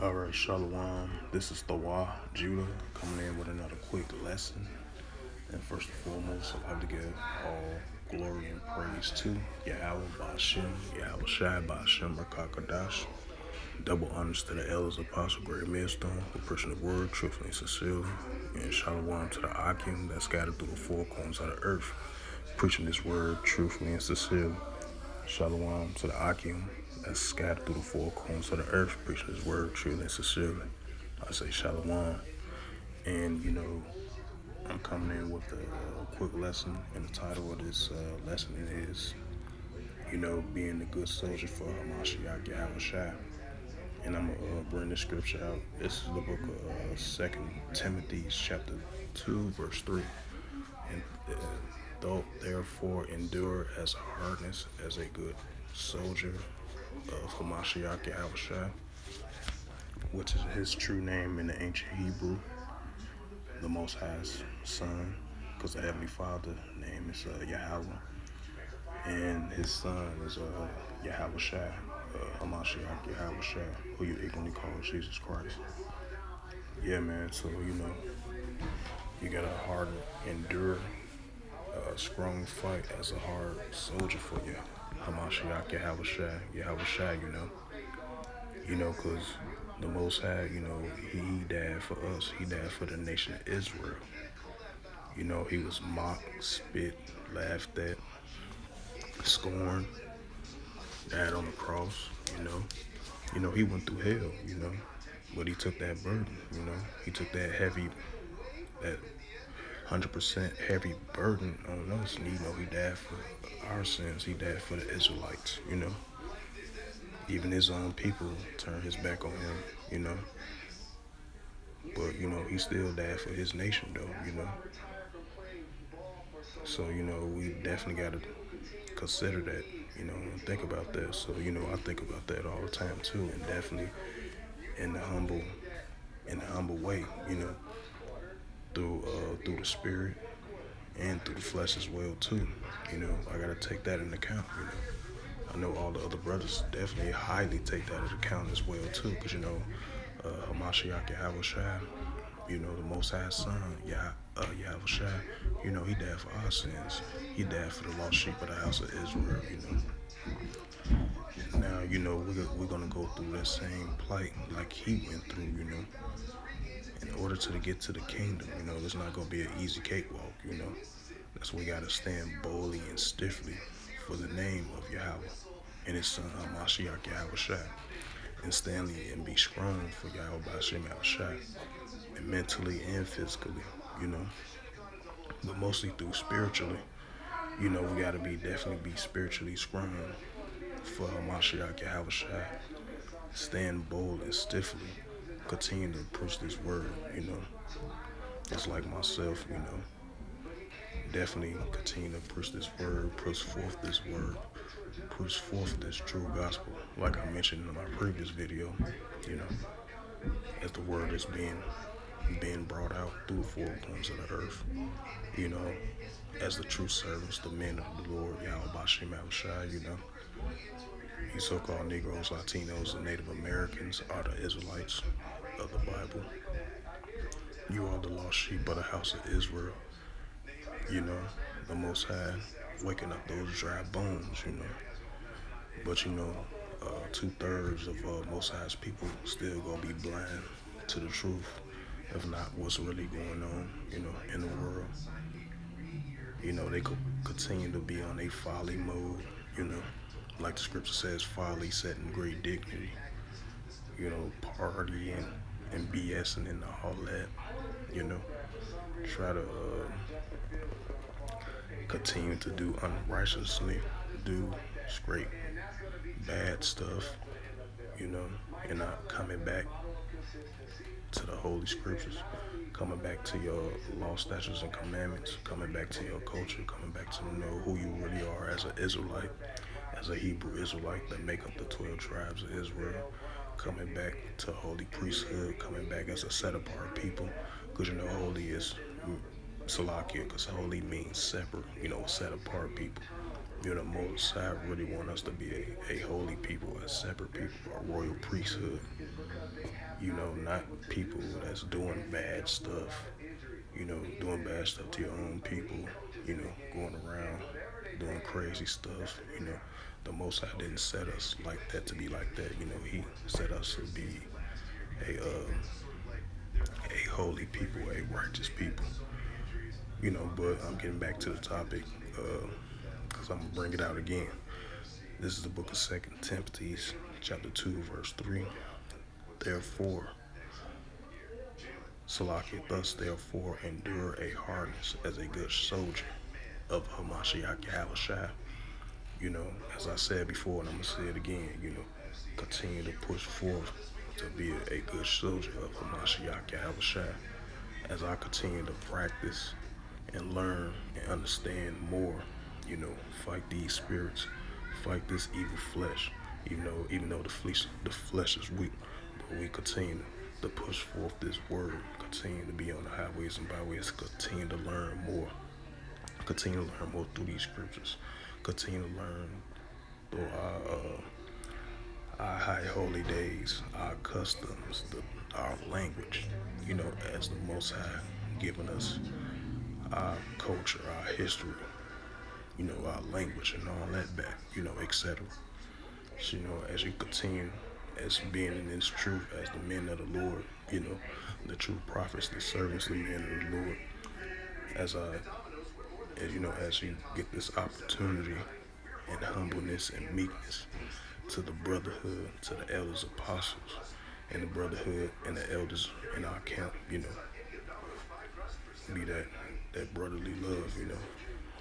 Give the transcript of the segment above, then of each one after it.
All right, Shalom. This is Thawa Judah coming in with another quick lesson. And first and foremost, I have to give all glory and praise to Yahweh Bashem, Yahawashi Bashem, Rakakadash. Double honors to the elders, apostle, great millstone, who preaching the word truthfully and sincerely. And shalom to the Akim that scattered through the four corners of the earth, preaching this word truthfully and sincerely. Shalom to the Akim that's scattered through the four corners of the earth, preaching his word truly and sincerely. I say shalom. And, you know, I'm coming in with a quick lesson, and the title of this uh, lesson is, you know, being a good soldier for Hamashiach Yahweh And I'm to uh, bring the scripture out. This is the book of uh, Second Timothy, chapter 2, verse 3. And uh, though therefore endure as a hardness as a good soldier of Hamashiach Yahushua, which is his true name in the ancient Hebrew, the Most High's Son, because the Heavenly Father name is uh, Yahweh, and his son is uh, uh, Hamashiach Yahweh who you ignorantly call Jesus Christ. Yeah, man, so, you know, you gotta hard endure a strong fight as a hard soldier for you. Hamashiach Yahawashi, Yahweh Shai, you know. You know, because the Most High, you know, he, he died for us. He died for the nation of Israel. You know, he was mocked, spit, laughed at, scorned, died on the cross, you know. You know, he went through hell, you know. But he took that burden, you know. He took that heavy, that 100% heavy burden on us. And, you know, he died for our sins. He died for the Israelites, you know. Even his own people turned his back on him, you know. But, you know, he still died for his nation, though, you know. So, you know, we definitely got to consider that, you know, and think about that. So, you know, I think about that all the time, too, and definitely in the humble, in the humble way, you know through uh, through the spirit and through the flesh as well too. You know, I gotta take that into account. You know, I know all the other brothers definitely highly take that into account as well too, because you know, uh, Hamashiach Yahweh you know, the Most High Son, Yah, uh, Yahweh you know, he died for our sins. He died for the lost sheep of the house of Israel. You know. Now, you know, we're, we're gonna go through that same plight like he went through. You know in order to get to the kingdom. You know, it's not going to be an easy cakewalk, you know. That's why we got to stand boldly and stiffly for the name of Yahweh and his son, Mashiach Yahawashi. And stanley and be strong for Yahweh Bashem Yahweh. And mentally and physically, you know. But mostly through spiritually. You know, we got to be definitely be spiritually strong for Mashiach Yahawashi. Stand bold and stiffly continue to push this word, you know. Just like myself, you know. Definitely continue to push this word, push forth this word, push forth this true gospel. Like I mentioned in my previous video, you know, as the word is being being brought out through the four corners of the earth, you know, as the true servants, the men of the Lord, Yahweh Bashem Shai, you know. These so-called Negroes, Latinos, and Native Americans are the Israelites of the Bible. You are the lost sheep of the house of Israel. You know, the Most High waking up those dry bones, you know. But you know, uh, two thirds of uh, Most High's people still gonna be blind to the truth, if not what's really going on, you know, in the world. You know, they could continue to be on a folly mode, you know, like the scripture says, folly set in great dignity. You know, partying and BSing and all that, you know. Try to uh, continue to do unrighteously, do scrape bad stuff, you know, and not coming back to the Holy Scriptures, coming back to your law, statutes, and commandments, coming back to your culture, coming back to know who you really are as an Israelite, as a Hebrew Israelite that make up the 12 tribes of Israel coming back to holy priesthood, coming back as a set apart people. Because you know, holy is mm, Salakia, because holy means separate, you know, set apart people. You know, Most I really want us to be a, a holy people, a separate people, a royal priesthood. You know, not people that's doing bad stuff. You know, doing bad stuff to your own people. You know, going crazy stuff. You know, the Most High didn't set us like that to be like that. You know, He set us to be a uh, a holy people, a righteous people. You know, but I'm getting back to the topic because uh, I'm gonna bring it out again. This is the book of Second Timothy, chapter two, verse three. Therefore, Salaki, thus therefore endure a hardness as a good soldier of Hamashiach Yahushua. You know, as I said before, and I'm gonna say it again. You know, continue to push forth to be a, a good soldier of Hamashiach Yahushua. As I continue to practice and learn and understand more, you know, fight these spirits, fight this evil flesh. Even though, even though the flesh, the flesh is weak, but we continue to push forth this word, continue to be on the highways and byways, continue to learn more, continue to learn more through these scriptures, continue to learn through our, uh, our high holy days, our customs, the, our language, you know, as the Most High giving us our culture, our history, you know, our language and all that back, you know, etc. So, you know, as you continue as being in this truth as the men of the Lord, you know, the true prophets, the servants, the men of the Lord, as I, as you know, as you get this opportunity and humbleness and meekness to the brotherhood, to the elders, apostles, and the brotherhood and the elders in our camp, you know, be that that brotherly love, you know,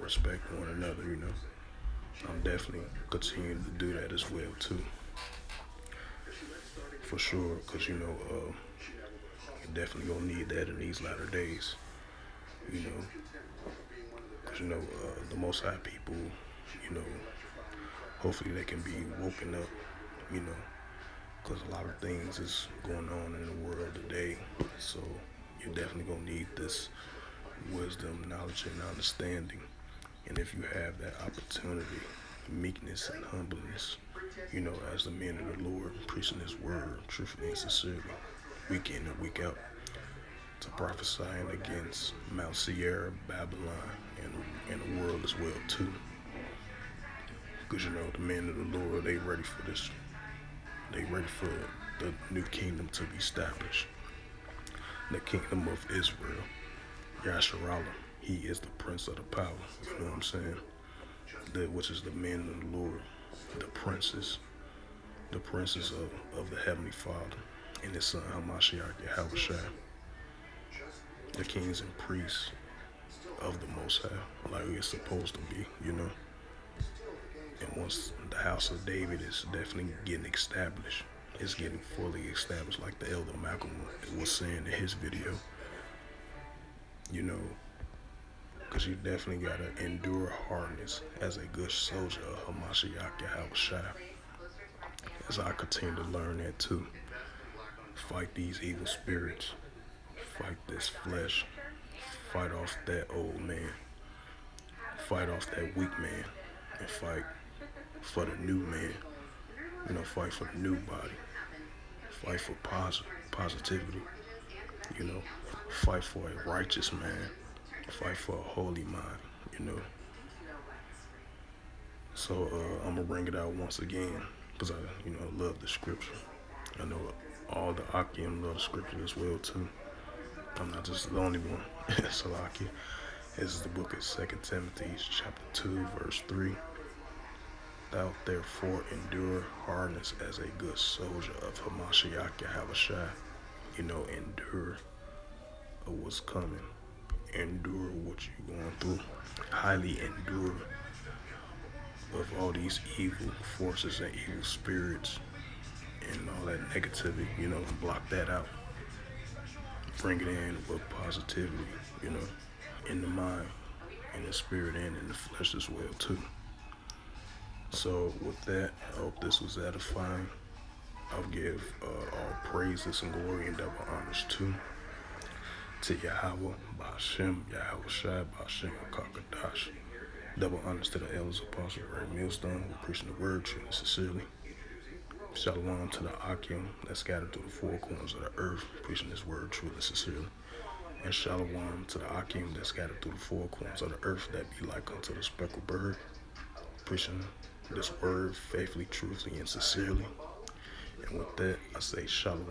respect one another, you know. I'm definitely continuing to do that as well too, for sure, because you know, uh, you definitely gonna need that in these latter days, you know, because you know uh, the Most High people, you know, hopefully they can be woken up, you know, because a lot of things is going on in the world today, so you're definitely gonna need this wisdom, knowledge, and understanding. And if you have that opportunity, meekness and humbleness, you know, as the men of the Lord, preaching His word, truthfully and sincerely, week in and week out, to prophesying against Mount Seir, Babylon, and, and the world as well, too. Because, you know, the men of the Lord, they ready for this. They ready for the new kingdom to be established. The kingdom of Israel. Yasharala. He is the prince of the power. You know what I'm saying? The, which is the men of the Lord, the princes, the princes of, of the Heavenly Father, and his son Hamashiach Yahushua, the kings and priests of the Most High, like it's supposed to be, you know. And once the house of David is definitely getting established, it's getting fully established, like the elder Malcolm was saying in his video you know, because you definitely got to endure hardness as a good soldier of Hamashiach Yahushua. As I continue to learn that too. Fight these evil spirits. Fight this flesh. Fight off that old man. Fight off that weak man. And fight for the new man. You know, fight for the new body. Fight for positive positivity. You know, fight for a righteous man, fight for a holy mind, you know. So uh, I'm gonna bring it out once again because I, you know, love the scripture. I know all the Akim love scripture as well too. I'm not just the only one. Salaki. This is the book of Second Timothy, chapter two, verse three. Thou therefore endure hardness as a good soldier of Hamashiach Yahushua. You know, endure of what's coming. Endure what you're going through. Highly endure of all these evil forces and evil spirits and all that negativity, you know, block that out. Bring it in with positivity, you know, in the mind, in the spirit, and in the flesh as well, too. So, with that, I hope this was edifying. I'll give uh, all praises and glory and double honors too to Yahweh, Bashem, Yahawashi, Bashem, Kakadash. Double honors to the elders, apostles, Great Millstone, who preaching the word and sincerely. Shalom to the Akim that scattered through the four corners of the earth, preaching this word truly and sincerely. And Shalom to the Akim that scattered through the four corners of the earth that be like unto the speckled bird, preaching this word faithfully, truthfully, and sincerely. And with that, I say Shalom.